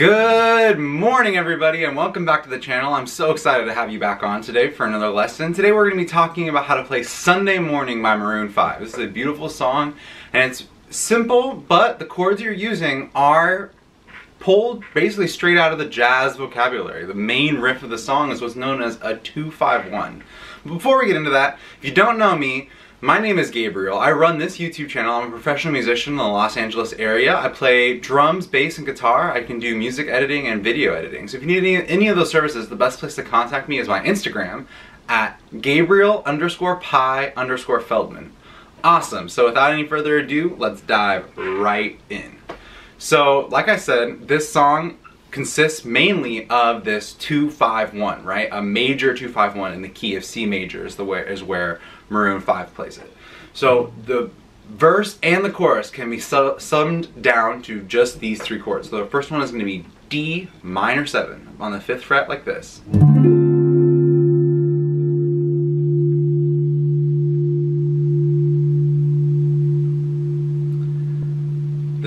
Good morning everybody and welcome back to the channel. I'm so excited to have you back on today for another lesson. Today we're going to be talking about how to play Sunday Morning by Maroon 5. This is a beautiful song and it's simple but the chords you're using are pulled basically straight out of the jazz vocabulary. The main riff of the song is what's known as a 2-5-1. Before we get into that, if you don't know me, my name is Gabriel. I run this YouTube channel. I'm a professional musician in the Los Angeles area. I play drums, bass, and guitar. I can do music editing and video editing. So if you need any, any of those services, the best place to contact me is my Instagram at Gabriel underscore Pi underscore Feldman. Awesome. So without any further ado, let's dive right in. So like I said, this song consists mainly of this 2-5-1, right? A major 2-5-1 in the key of C major is, the way, is where Maroon 5 plays it. So the verse and the chorus can be su summed down to just these three chords. So the first one is going to be D minor 7 on the 5th fret like this.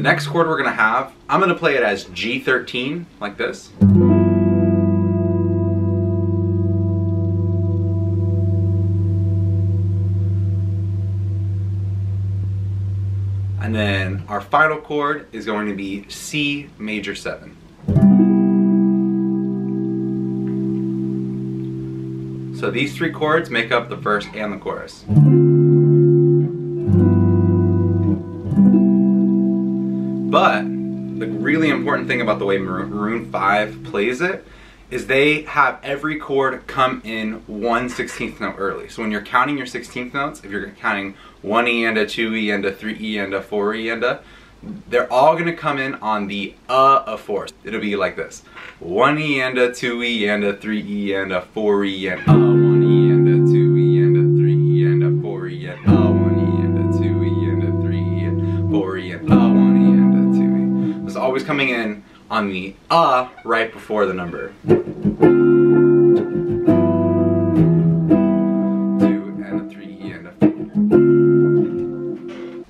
Next chord we're going to have, I'm going to play it as G13 like this. And then our final chord is going to be C major 7. So these three chords make up the verse and the chorus. But the really important thing about the way Maroon 5 plays it is they have every chord come in one 16th note early. So when you're counting your 16th notes, if you're counting 1E and a 2E and a 3E and a 4E and a, they're all gonna come in on the uh of 4. It'll be like this. 1E and a 2E and a 3E and a 4E and uh 1E and a 2E and a 3E and a 4E and uh 1E and a 2E and a 3E and 4E and uh 1E and a 2E. It's always coming in on the uh right before the number.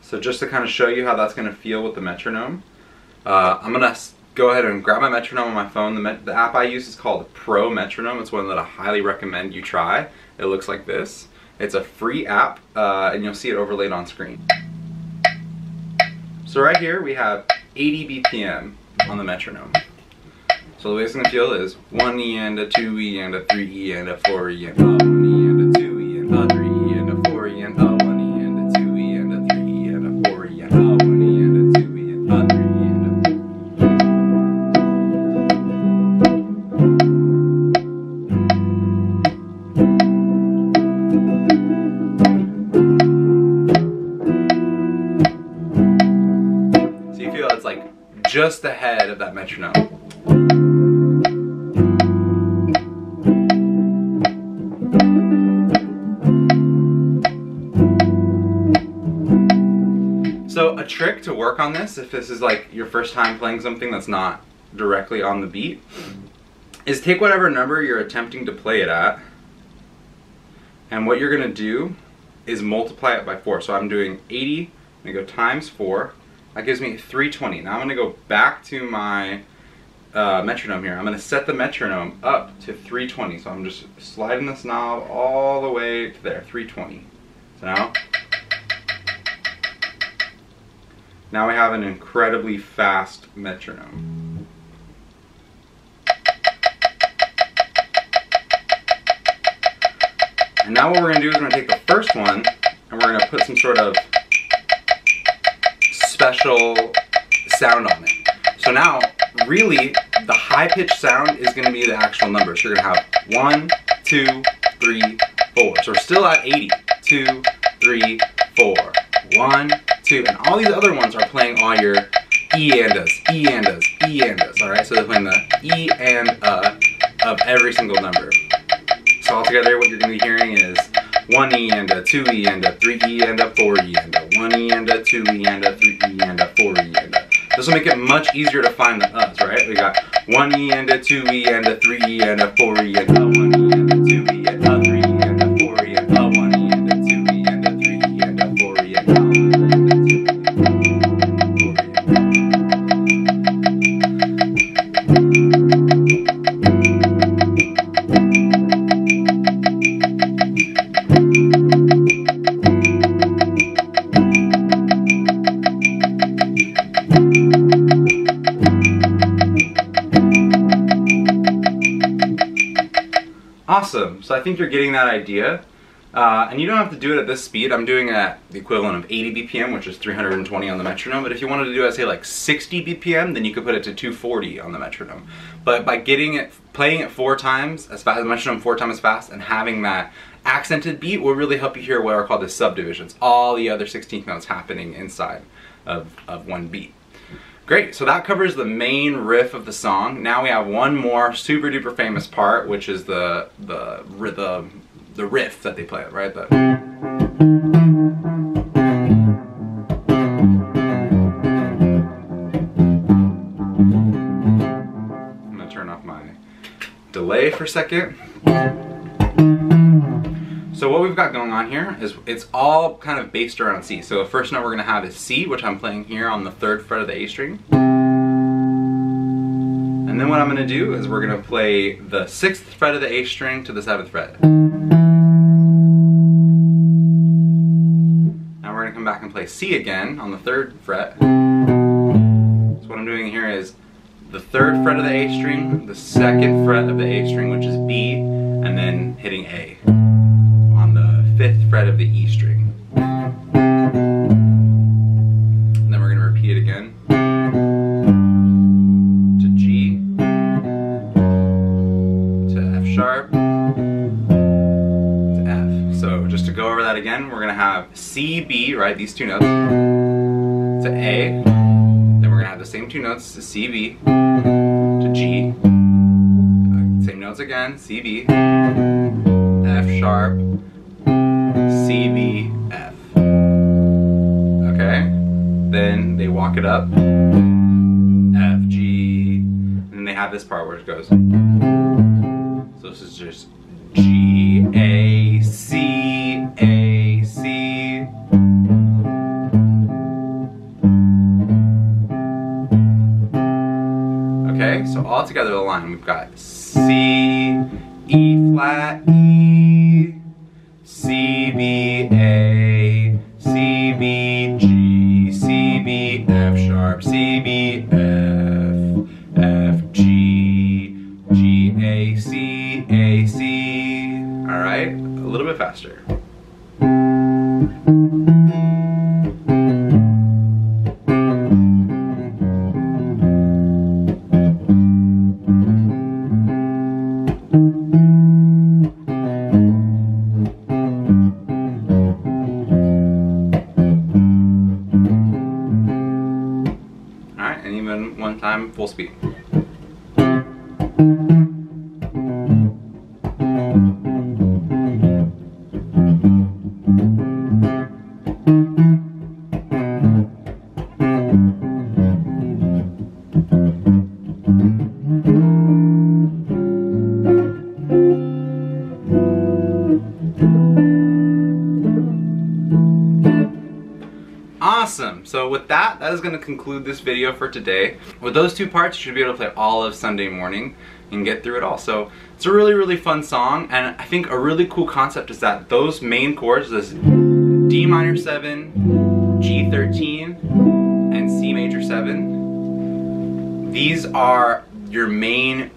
So just to kind of show you how that's going to feel with the metronome, uh, I'm going to go ahead and grab my metronome on my phone. The, the app I use is called Pro Metronome. It's one that I highly recommend you try. It looks like this. It's a free app, uh, and you'll see it overlaid on screen. So right here we have 80 BPM on the metronome. So the way it's going to feel is 1E and a 2E and a 3E and a 4E and 5E. Trick to work on this, if this is like your first time playing something that's not directly on the beat, is take whatever number you're attempting to play it at, and what you're gonna do is multiply it by four. So I'm doing 80, I'm gonna go times four, that gives me 320. Now I'm gonna go back to my uh, metronome here. I'm gonna set the metronome up to 320. So I'm just sliding this knob all the way to there, 320. So now, now we have an incredibly fast metronome. And now what we're gonna do is we're gonna take the first one and we're gonna put some sort of special sound on it. So now, really, the high-pitched sound is going to be the actual number. So you're going to have one, two, three, four. So we're still at 80. Two, three, four. One, two. And all these other ones are playing all your E and A's, E and A's, E and A's, alright? So they're playing the E and A of every single number. So altogether, what you're to be hearing is 1E and a 2E and a 3E and a 4E and a 1E and a 2E and a 3E and a 4E and a. This will make it much easier to find the us, right? We got 1E and a 2E and a 3E and a 4E and a Awesome. So I think you're getting that idea. Uh, and you don't have to do it at this speed. I'm doing it at the equivalent of 80 BPM, which is 320 on the metronome. But if you wanted to do it, say like 60 BPM, then you could put it to 240 on the metronome. But by getting it, playing it four times as fast, the metronome four times as fast, and having that accented beat will really help you hear what are called the subdivisions. All the other 16th notes happening inside of, of one beat. Great, so that covers the main riff of the song. Now we have one more super duper famous part, which is the the the the riff that they play, right? The, I'm gonna turn off my delay for a second. So what we've got going on here is it's all kind of based around C. So the first note we're gonna have is C, which I'm playing here on the third fret of the A string. And then what I'm gonna do is we're gonna play the sixth fret of the A string to the seventh fret. Now we're gonna come back and play C again on the third fret. So what I'm doing here is the third fret of the A string, the second fret of the A string, which is B, and then hitting A of the E string. And then we're gonna repeat it again. To G, to F sharp, to F. So just to go over that again, we're gonna have C, B, right, these two notes, to A, then we're gonna have the same two notes to C, B, to G, same notes again, C, B, F sharp, they walk it up, F, G, and they have this part where it goes. So this is just G, A, C, A, C. Okay, so all together the line we've got C, E flat, E, C, B, A, faster. Alright, and even one time full speed. With that, that is going to conclude this video for today. With those two parts, you should be able to play all of Sunday morning and get through it all. So it's a really, really fun song. And I think a really cool concept is that those main chords, this D minor 7, G13, and C major 7, these are your main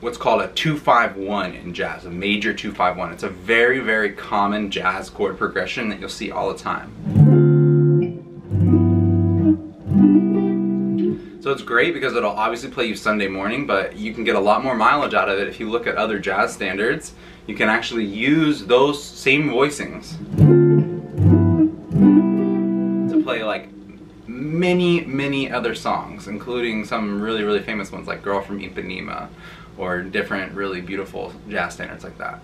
what's called a 251 in jazz, a major 251. It's a very, very common jazz chord progression that you'll see all the time. It's great because it'll obviously play you Sunday morning, but you can get a lot more mileage out of it if you look at other jazz standards. You can actually use those same voicings to play like many, many other songs, including some really, really famous ones like Girl from Ipanema or different really beautiful jazz standards like that.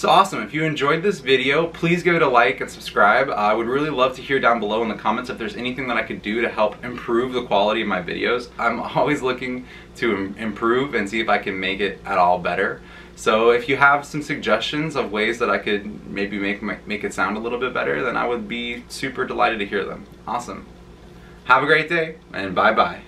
So awesome, if you enjoyed this video, please give it a like and subscribe. Uh, I would really love to hear down below in the comments if there's anything that I could do to help improve the quality of my videos. I'm always looking to improve and see if I can make it at all better. So if you have some suggestions of ways that I could maybe make, make it sound a little bit better, then I would be super delighted to hear them. Awesome. Have a great day, and bye-bye.